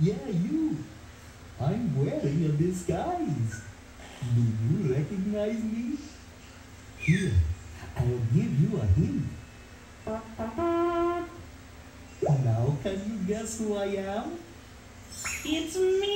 Yeah, you. I'm wearing a disguise. Do you recognize me? Here, I'll give you a hint. Now can you guess who I am? It's me,